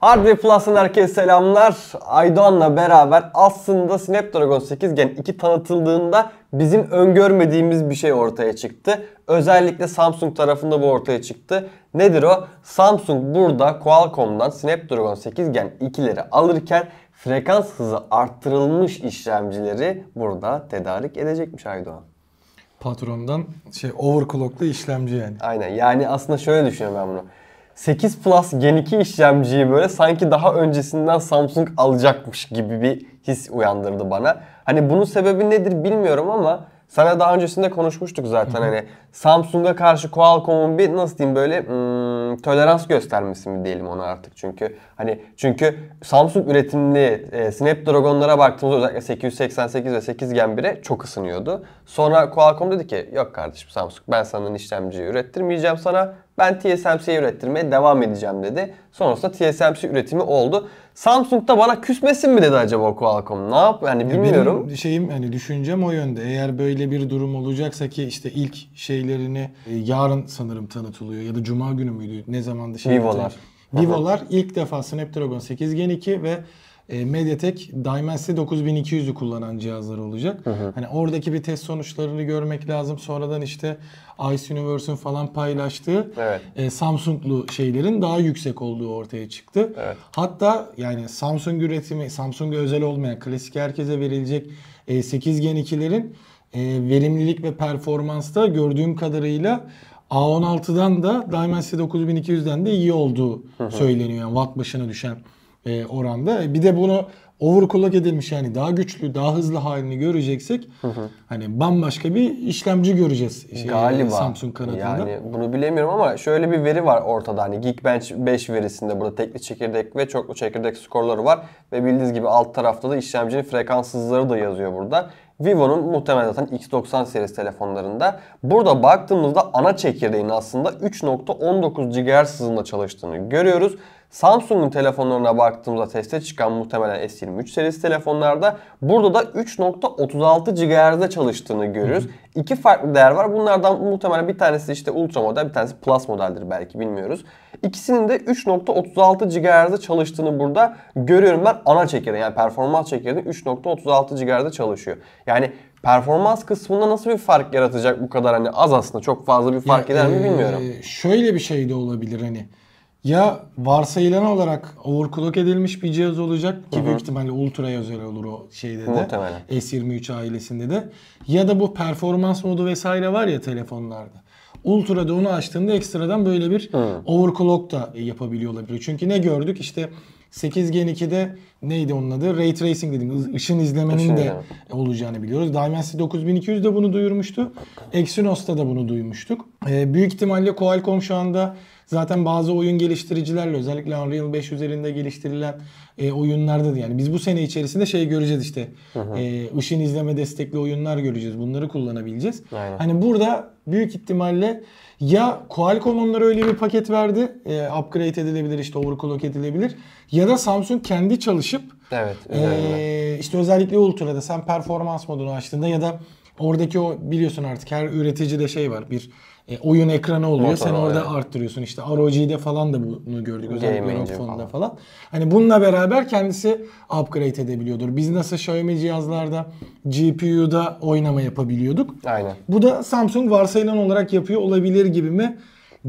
Hardware Plus'ın herkese selamlar. Aydoğan'la beraber aslında Snapdragon 8 Gen 2 tanıtıldığında bizim öngörmediğimiz bir şey ortaya çıktı. Özellikle Samsung tarafında bu ortaya çıktı. Nedir o? Samsung burada Qualcomm'dan Snapdragon 8 Gen 2'leri alırken frekans hızı arttırılmış işlemcileri burada tedarik edecekmiş Aydoğan. Patrondan şey overclocklu işlemci yani. Aynen yani aslında şöyle düşünüyorum ben bunu. 8 Plus Gen 2 işlemciyi böyle sanki daha öncesinden Samsung alacakmış gibi bir his uyandırdı bana. Hani bunun sebebi nedir bilmiyorum ama sana daha öncesinde konuşmuştuk zaten hani Samsung'a karşı Qualcomm'un bir nasıl diyeyim böyle hmm, tolerans göstermesi mi diyelim ona artık çünkü hani çünkü Samsung üretimli e, Snapdragon'lara baktığımızda özellikle 888 ve 8 Gen 1'e çok ısınıyordu. Sonra Qualcomm dedi ki yok kardeşim Samsung ben senden işlemciyi ürettirmeyeceğim sana ben TSMC'yi ürettirmeye devam edeceğim dedi. Sonrasında TSMC üretimi oldu. Samsung da bana küsmesin mi dedi acaba Qualcomm? Ne yap? Yani bilmiyorum. Benim şeyim hani düşüncem o yönde. Eğer böyle bir durum olacaksa ki işte ilk şeylerini e, yarın sanırım tanıtılıyor ya da cuma günü müydü? Ne zamandı şey? Vivo'lar. Vivo'lar ilk defa Snapdragon 8 Gen 2 ve e, MediaTek Dimensity 9200'ü kullanan cihazlar olacak. Hı hı. Hani oradaki bir test sonuçlarını görmek lazım. Sonradan işte Ice Universe'un falan paylaştığı evet. e, Samsung'lu şeylerin daha yüksek olduğu ortaya çıktı. Evet. Hatta yani Samsung üretimi, Samsung'a özel olmayan klasik herkese verilecek e, 8 Gen 2'lerin e, verimlilik ve performansta gördüğüm kadarıyla A16'dan da Dimensity 9200'den de iyi olduğu söyleniyor. Yani watt başına düşen e, oranda. E, bir de bunu overclock edilmiş yani daha güçlü, daha hızlı halini göreceksek hı hı. hani bambaşka bir işlemci göreceğiz şey, Galiba. Samsung kanadında. Yani bunu bilemiyorum ama şöyle bir veri var ortada hani Geekbench 5 verisinde burada tekli çekirdek ve çoklu çekirdek skorları var ve bildiğiniz gibi alt tarafta da işlemcinin frekans hızları da yazıyor burada. Vivo'nun muhtemelen zaten X90 serisi telefonlarında. Burada baktığımızda ana çekirdeğin aslında 3.19 GHz hızında çalıştığını görüyoruz. Samsung'un telefonlarına baktığımızda teste çıkan muhtemelen S23 serisi telefonlarda burada da 3.36 GHz'de çalıştığını görüyoruz. Hı hı. İki farklı değer var. Bunlardan muhtemelen bir tanesi işte Ultra model, bir tanesi Plus modeldir belki bilmiyoruz. İkisinin de 3.36 GHz'de çalıştığını burada görüyorum ben ana çekirdeği yani performans çekirdeği 3.36 GHz'de çalışıyor. Yani performans kısmında nasıl bir fark yaratacak bu kadar hani az aslında çok fazla bir fark ya, eder mi bilmiyorum. E, şöyle bir şey de olabilir hani ya varsayılan olarak overclock edilmiş bir cihaz olacak ki Hı-hı. büyük ihtimalle ultra'ya özel olur o şeyde de. Muhtemelen. S23 ailesinde de. Ya da bu performans modu vesaire var ya telefonlarda. Ultra'da onu açtığında ekstradan böyle bir Hı. overclock da yapabiliyor olabilir. Çünkü ne gördük? İşte 8 Gen 2'de neydi onun adı? Ray Tracing dedim. Işın izlemenin Işın de yani. olacağını biliyoruz. Dimensity 9200 de bunu duyurmuştu. Exynos'ta da bunu duymuştuk. Ee, büyük ihtimalle Qualcomm şu anda Zaten bazı oyun geliştiricilerle özellikle Unreal 5 üzerinde geliştirilen e, oyunlarda da yani biz bu sene içerisinde şey göreceğiz işte. Hı hı. E, ışın izleme destekli oyunlar göreceğiz. Bunları kullanabileceğiz. Aynen. Hani burada büyük ihtimalle ya Qualcomm onlara öyle bir paket verdi. E, upgrade edilebilir işte overclock edilebilir. Ya da Samsung kendi çalışıp Evet. E, işte özellikle Ultra'da sen performans modunu açtığında ya da oradaki o biliyorsun artık her üreticide şey var. Bir e, oyun ekranı oluyor. Motor Sen orada evet. arttırıyorsun. İşte ROG'de falan da bunu gördük. Özellikle ROG fonunda falan. Hani bununla beraber kendisi upgrade edebiliyordur. Biz nasıl Xiaomi cihazlarda GPU'da oynama yapabiliyorduk. Aynen. Bu da Samsung varsayılan olarak yapıyor olabilir gibi mi?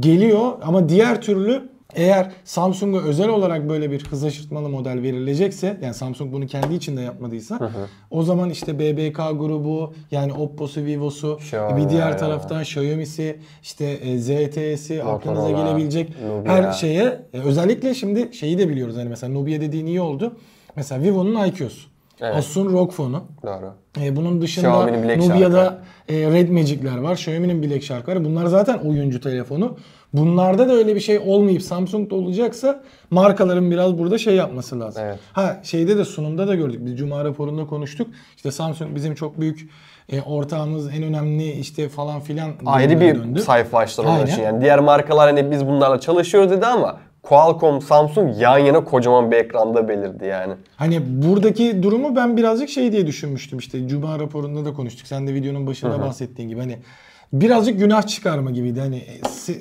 Geliyor ama diğer türlü eğer Samsung'a özel olarak böyle bir hız aşırtmalı model verilecekse yani Samsung bunu kendi içinde yapmadıysa hı hı. o zaman işte BBK grubu yani Oppo'su, Vivo'su Xiaomi, bir diğer taraftan Xiaomi'si işte e, ZTE'si aklınıza gelebilecek Nubia. her şeye e, özellikle şimdi şeyi de biliyoruz hani mesela Nubia dediğin iyi oldu. Mesela Vivo'nun IQ'su. Evet. Asus'un ROG fonu. Doğru. E, bunun dışında Nubia'da e, Red Magic'ler var. Xiaomi'nin Black Shark var. Bunlar zaten oyuncu telefonu. Bunlarda da öyle bir şey olmayıp Samsung'da olacaksa markaların biraz burada şey yapması lazım. Evet. Ha şeyde de sunumda da gördük. Biz Cuma raporunda konuştuk. İşte Samsung bizim çok büyük e, ortağımız en önemli işte falan filan ayrı bir döndü. sayfa açtılar onun için. Yani diğer markalar hani biz bunlarla çalışıyoruz dedi ama Qualcomm, Samsung yan yana kocaman bir ekranda belirdi yani. Hani buradaki durumu ben birazcık şey diye düşünmüştüm işte Cuma raporunda da konuştuk. Sen de videonun başında Hı-hı. bahsettiğin gibi hani birazcık günah çıkarma gibiydi. Hani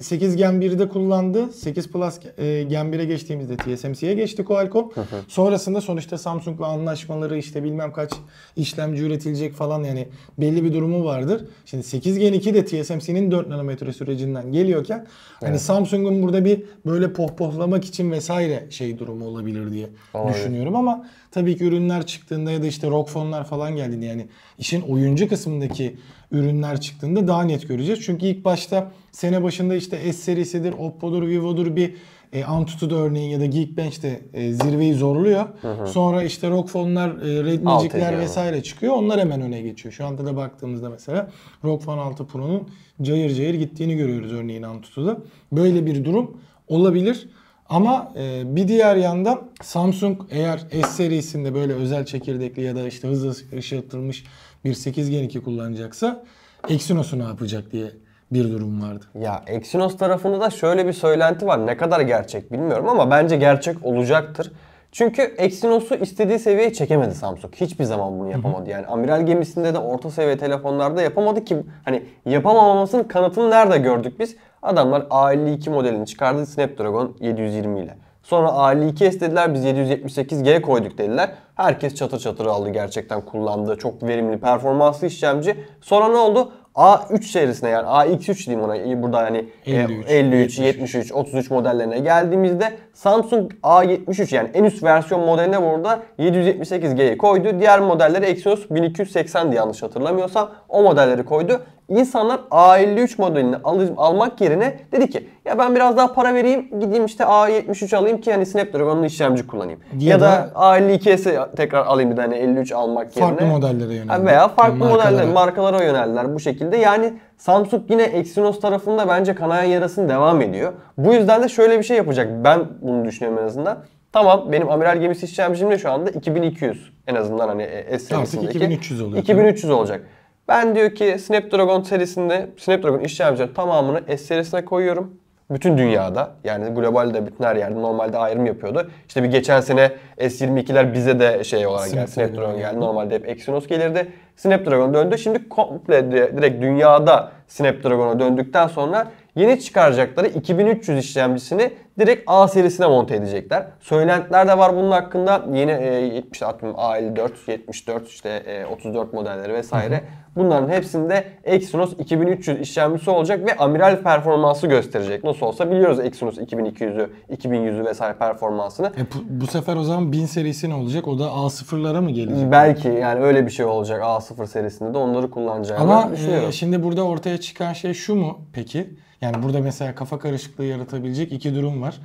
8 Gen 1'de kullandı. 8 Plus e, Gen 1'e geçtiğimizde TSMC'ye geçti Qualcomm. Sonrasında sonuçta Samsung'la anlaşmaları işte bilmem kaç işlemci üretilecek falan yani belli bir durumu vardır. Şimdi 8 Gen 2 de TSMC'nin 4 nanometre sürecinden geliyorken hani evet. hani Samsung'un burada bir böyle pohpohlamak için vesaire şey durumu olabilir diye Olabilir. düşünüyorum ama tabii ki ürünler çıktığında ya da işte ROG fonlar falan geldiğinde yani işin oyuncu kısmındaki ürünler çıktığında daha net göreceğiz. Çünkü ilk başta sene başında işte S serisidir, Oppo'dur, Vivo'dur bir e, Antutu'da örneğin ya da Geekbench'te e, zirveyi zorluyor. Hı hı. Sonra işte ROG fonlar, e, Red Magic'ler vesaire çıkıyor. Onlar hemen öne geçiyor. Şu anda da baktığımızda mesela ROG Phone 6 Pro'nun cayır cayır gittiğini görüyoruz örneğin Antutu'da. Böyle bir durum olabilir. Ama e, bir diğer yandan Samsung eğer S serisinde böyle özel çekirdekli ya da işte hızlı ışıtılmış bir 8 Gen 2 kullanacaksa Exynos'u ne yapacak diye bir durum vardı. Ya Exynos tarafında da şöyle bir söylenti var. Ne kadar gerçek bilmiyorum ama bence gerçek olacaktır. Çünkü Exynos'u istediği seviyeye çekemedi Samsung. Hiçbir zaman bunu yapamadı. Yani amiral gemisinde de orta seviye telefonlarda yapamadı ki hani yapamamasının kanıtını nerede gördük biz? Adamlar A52 modelini çıkardı Snapdragon 720 ile. Sonra A52S dediler biz 778G koyduk dediler. Herkes çatır çatır aldı gerçekten kullandığı çok verimli performanslı işlemci. Sonra ne oldu? A3 serisine yani AX3 diyeyim ona burada yani 53, 53 73, 33 modellerine geldiğimizde Samsung A73 yani en üst versiyon modeline burada 778G'yi koydu. Diğer modelleri Exynos 1280'di yanlış hatırlamıyorsam o modelleri koydu. İnsanlar A53 modelini al almak yerine dedi ki ya ben biraz daha para vereyim gideyim işte A73 alayım ki hani Snapdragon'un işlemci kullanayım. Ya, ya da, A52'si tekrar alayım bir de hani 53 almak yerine. Farklı modellere yöneldiler. Veya farklı markalara. modeller markalara yöneldiler bu şekilde. Yani Samsung yine Exynos tarafında bence kanayan yarasını devam ediyor. Bu yüzden de şöyle bir şey yapacak. Ben bunu düşünüyorum en azından. Tamam benim amiral gemisi işlemcim de şu anda 2200 en azından hani S serisindeki. Artık 2300 oluyor. 2300 olacak. Ben diyor ki Snapdragon serisinde Snapdragon işlemcilerin tamamını S serisine koyuyorum. Bütün dünyada yani globalde bütün her yerde normalde ayrım yapıyordu. İşte bir geçen sene S22'ler bize de şey olarak geldi. Snapdragon geldi. Normalde hep Exynos gelirdi. Snapdragon döndü. Şimdi komple direkt dünyada Snapdragon'a döndükten sonra yeni çıkaracakları 2300 işlemcisini direkt A serisine monte edecekler. Söylentiler de var bunun hakkında. Yeni e, 70 A54, 74 işte e, 34 modelleri vesaire. Bunların hepsinde Exynos 2300 işlemcisi olacak ve amiral performansı gösterecek. Nasıl olsa biliyoruz Exynos 2200'ü, 2100'ü vesaire performansını. E, bu, bu sefer o zaman 1000 serisi ne olacak? O da A0'lara mı gelecek? Belki yani öyle bir şey olacak A0 serisinde de onları kullanacağını Ama düşünüyorum. E, şimdi burada ortaya çıkan şey şu mu peki? Yani burada mesela kafa karışıklığı yaratabilecek iki durum var.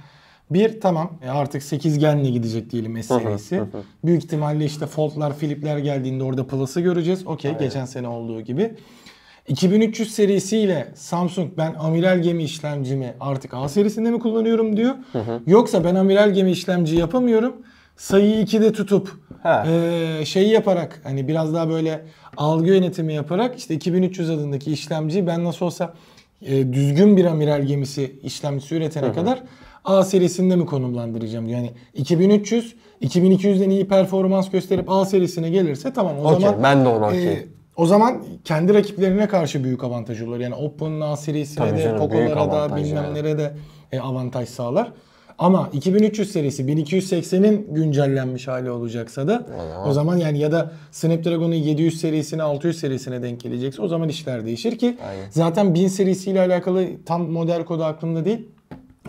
Bir tamam e, artık 8 genle gidecek diyelim S serisi. Büyük ihtimalle işte Fold'lar, Flip'ler geldiğinde orada Plus'ı göreceğiz. Okey geçen sene olduğu gibi. 2300 serisiyle Samsung ben amiral gemi işlemcimi artık A serisinde mi kullanıyorum diyor. Hı hı. Yoksa ben amiral gemi işlemci yapamıyorum. Sayıyı 2'de tutup e, şeyi yaparak hani biraz daha böyle algı yönetimi yaparak işte 2300 adındaki işlemciyi ben nasıl olsa e, düzgün bir amiral gemisi işlemcisi üretene hı hı. kadar A serisinde mi konumlandıracağım? Yani 2300, 2200'den iyi performans gösterip A serisine gelirse tamam o okay, zaman ben de ona okey. E, o zaman kendi rakiplerine karşı büyük avantaj olur. Yani Oppo'nun A serisine Tabii de, canım, Poco'lara da bilmem yani. nerede e, avantaj sağlar. Ama 2300 serisi 1280'in güncellenmiş hali olacaksa da Aha. o zaman yani ya da Snapdragon'un 700 serisine 600 serisine denk gelecekse o zaman işler değişir ki Aynen. zaten 1000 serisiyle alakalı tam model kodu aklımda değil.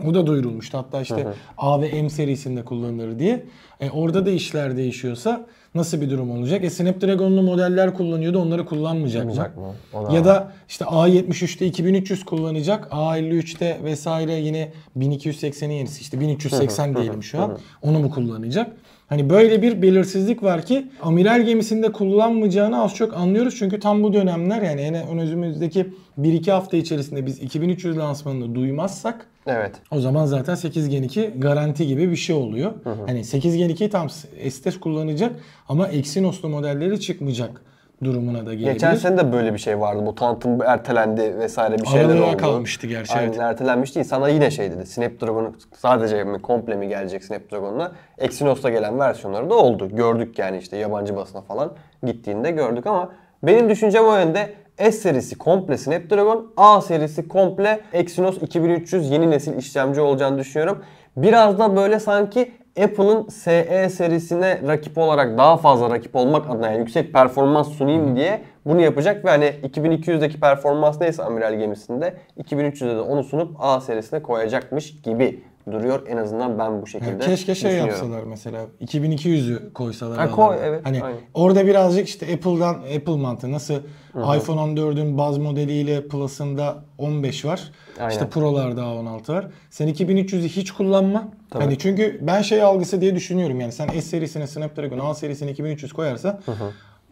Bu da duyurulmuştu. Hatta işte hı hı. A ve M serisinde kullanılır diye. E, orada da işler değişiyorsa nasıl bir durum olacak? E Snapdragon'lu modeller kullanıyordu. Onları kullanmayacak mı? mı? Ya da işte A73'te 2300 kullanacak. A53'te vesaire yine 1280'in yenisi. işte 1380 diyelim şu an. Onu mu kullanacak? Hani böyle bir belirsizlik var ki amiral gemisinde kullanmayacağını az çok anlıyoruz. Çünkü tam bu dönemler yani en önümüzdeki 1-2 hafta içerisinde biz 2300 lansmanını duymazsak Evet. O zaman zaten 8 Gen 2 garanti gibi bir şey oluyor. Hı hı. Hani 8 Gen 2'yi tam Estes kullanacak ama Exynos'lu modelleri çıkmayacak durumuna da gelebilir. Geçen sene de böyle bir şey vardı. Bu tanıtım ertelendi vesaire bir şeyler Aralığa oldu. kalmıştı gerçi. Aynen evet. ertelenmişti. İnsanlar yine şey dedi. Snapdragon sadece mi komple mi gelecek Snapdragon'la? Exynos'ta gelen versiyonları da oldu. Gördük yani işte yabancı basına falan gittiğinde gördük ama benim düşüncem o yönde S serisi komple Snapdragon, A serisi komple Exynos 2300 yeni nesil işlemci olacağını düşünüyorum. Biraz da böyle sanki Apple'ın SE serisine rakip olarak daha fazla rakip olmak adına yani yüksek performans sunayım diye bunu yapacak ve hani 2200'deki performans neyse amiral gemisinde 2300'de de onu sunup A serisine koyacakmış gibi duruyor. En azından ben bu şekilde Yani keşke şey yapsalar mesela 2200'ü koysalar. Ha, koy, evet, Hani aynen. orada birazcık işte Apple'dan Apple mantığı nasıl iPhone 14'ün baz modeliyle Plus'ında 15 var. Aynen. İşte Pro'larda 16 var. Sen 2300'ü hiç kullanma. Hani çünkü ben şey algısı diye düşünüyorum yani sen S serisine Snapdragon A serisine 2300 koyarsa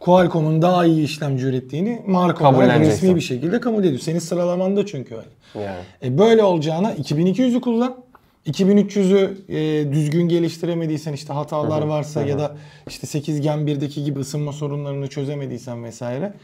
Qualcomm'un daha iyi işlemci ürettiğini marka olarak resmi bir şekilde kabul ediyor. Senin sıralamanda çünkü öyle. Yani. E böyle olacağına 2200'ü kullan. 2300'ü e, düzgün geliştiremediysen işte hatalar varsa ya da işte 8 Gen 1'deki gibi ısınma sorunlarını çözemediysen vesaire.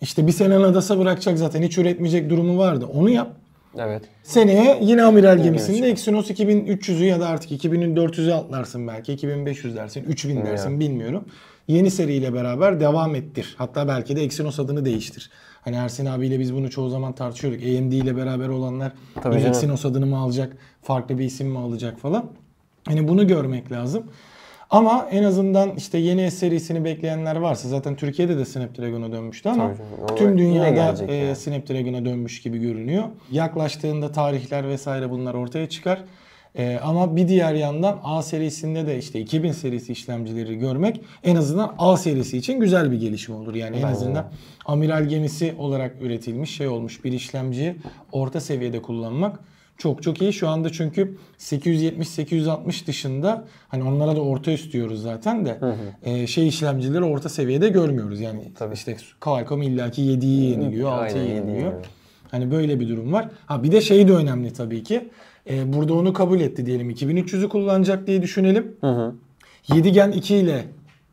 İşte bir sene adasa bırakacak zaten hiç üretmeyecek durumu vardı. Onu yap. Evet. Seneye yine amiral gemisinde Exynos 2300'ü ya da artık 2400'ü atlarsın belki 2500 dersin 3000 dersin bilmiyorum. Yeni seriyle beraber devam ettir. Hatta belki de Exynos adını değiştir. Hani Ersin abiyle biz bunu çoğu zaman tartışıyorduk. AMD ile beraber olanlar Tabii yine. Exynos adını mı alacak, farklı bir isim mi alacak falan. Hani bunu görmek lazım. Ama en azından işte yeni S serisini bekleyenler varsa zaten Türkiye'de de Snapdragon'a dönmüştü ama Tabii tüm dünyada e, yani. Snapdragon'a dönmüş gibi görünüyor. Yaklaştığında tarihler vesaire bunlar ortaya çıkar. E, ama bir diğer yandan A serisinde de işte 2000 serisi işlemcileri görmek en azından A serisi için güzel bir gelişme olur. Yani en azından amiral gemisi olarak üretilmiş şey olmuş bir işlemciyi orta seviyede kullanmak çok çok iyi. Şu anda çünkü 870-860 dışında hani onlara da orta üst diyoruz zaten de e, şey işlemcileri orta seviyede görmüyoruz. Yani Tabii. işte Qualcomm illaki 7'yi yeniliyor, Aynen, 6'yı 7'yi yeniliyor. yeniliyor. Hani böyle bir durum var. Ha bir de şey de önemli tabii ki. E, burada onu kabul etti diyelim. 2300'ü kullanacak diye düşünelim. 7 Gen 2 ile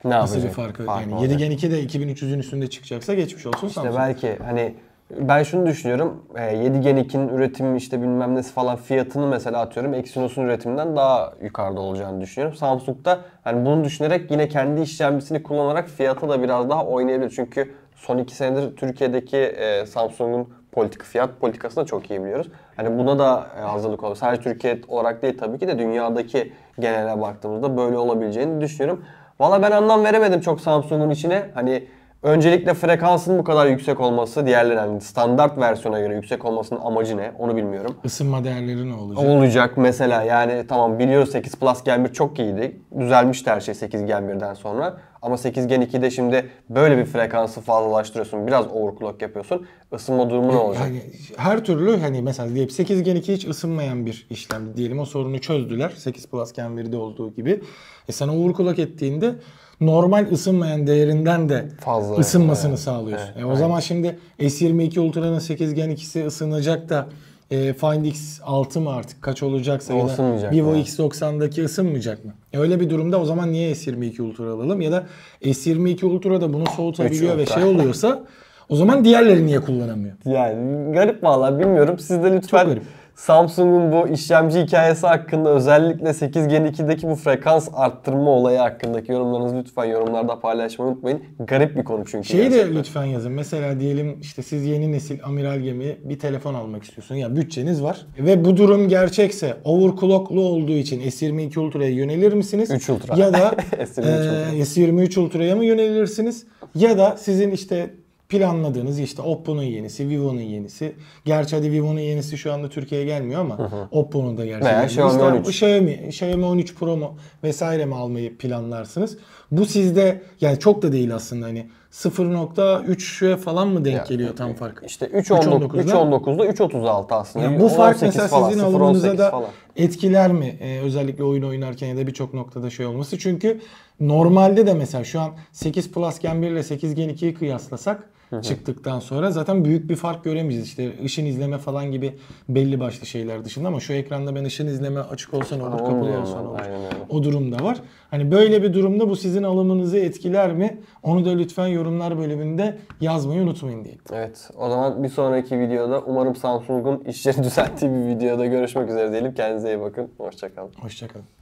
Ne nasıl bir yapacak? farkı? Fark yani olacak. 7 Gen 2 de 2300'ün üstünde çıkacaksa geçmiş olsun İşte Samsung. belki hani ben şunu düşünüyorum. e, 7 Gen 2'nin üretimi işte bilmem nesi falan fiyatını mesela atıyorum Exynos'un üretiminden daha yukarıda olacağını düşünüyorum. Samsung'da hani bunu düşünerek yine kendi işlemcisini kullanarak fiyatı da biraz daha oynayabilir. Çünkü son 2 senedir Türkiye'deki e, Samsung'un politika fiyat politikasını çok iyi biliyoruz. Hani buna da e, hazırlık olur. Sadece Türkiye olarak değil tabii ki de dünyadaki genele baktığımızda böyle olabileceğini düşünüyorum. Valla ben anlam veremedim çok Samsung'un içine. Hani Öncelikle frekansın bu kadar yüksek olması, diğerlerinin hani standart versiyona göre yüksek olmasının amacı ne? Onu bilmiyorum. Isınma değerleri ne olacak? Olacak mesela yani tamam biliyoruz 8 Plus Gen 1 çok iyiydi. Düzelmişti her şey 8 Gen 1'den sonra. Ama 8 Gen 2'de şimdi böyle bir frekansı fazlalaştırıyorsun. Biraz overclock yapıyorsun. Isınma durumu ne olacak? Yani her türlü hani mesela diyelim 8 Gen 2 hiç ısınmayan bir işlemdi diyelim o sorunu çözdüler. 8 Plus Gen 1'de olduğu gibi. E sen overclock ettiğinde normal ısınmayan değerinden de Fazla ısınmasını evet. sağlıyorsun. Evet, E o aynen. zaman şimdi S22 Ultra'nın 8 Gen 2'si ısınacak da e, Find X6 mı artık kaç olacaksa ya da Vivo yani. X90'daki ısınmayacak mı? E öyle bir durumda o zaman niye S22 Ultra alalım ya da S22 Ultra da bunu soğutabiliyor ve şey oluyorsa o zaman diğerleri niye kullanamıyor? Yani garip vallahi bilmiyorum. Siz de lütfen garip. Samsung'un bu işlemci hikayesi hakkında özellikle 8 Gen 2'deki bu frekans arttırma olayı hakkındaki yorumlarınızı lütfen yorumlarda paylaşmayı unutmayın. Garip bir konu çünkü. Şeyi de gerçekten. lütfen yazın. Mesela diyelim işte siz yeni nesil amiral gemi bir telefon almak istiyorsun. Ya bütçeniz var. Ve bu durum gerçekse overclocklu olduğu için S22 Ultra'ya yönelir misiniz? 3 Ultra. Ya da S23 Ultra. e, S23 Ultra'ya mı yönelirsiniz? Ya da sizin işte planladığınız işte Oppo'nun yenisi, Vivo'nun yenisi. Gerçi hadi Vivo'nun yenisi şu anda Türkiye'ye gelmiyor ama Oppo'nun da gerçi Veya. Xiaomi İşte 13. bu Xiaomi, Xiaomi 13 Pro mu vesaire mi almayı planlarsınız? Bu sizde yani çok da değil aslında hani 0.3'e falan mı denk Ya, geliyor tam fark? İşte 3.19'da 3.19'da 3.36 aslında. Yani bu fark 18 mesela falan, sizin 0.18 alımınıza da falan. etkiler mi? Ee, özellikle oyun oynarken ya da birçok noktada şey olması. Çünkü normalde de mesela şu an 8 Plus Gen 1 ile 8 Gen 2'yi kıyaslasak çıktıktan sonra zaten büyük bir fark göremeyeceğiz. İşte ışın izleme falan gibi belli başlı şeyler dışında ama şu ekranda ben ışın izleme açık olsa ne olur, kapalı olsa ne olur. aynen. O durum da var. Hani böyle bir durumda bu sizin alımınızı etkiler mi? Onu da lütfen yorumlar bölümünde yazmayı unutmayın diye. Evet o zaman bir sonraki videoda umarım Samsung'un işleri düzelttiği bir videoda görüşmek üzere diyelim. Kendinize iyi bakın. Hoşçakalın. Hoşçakalın.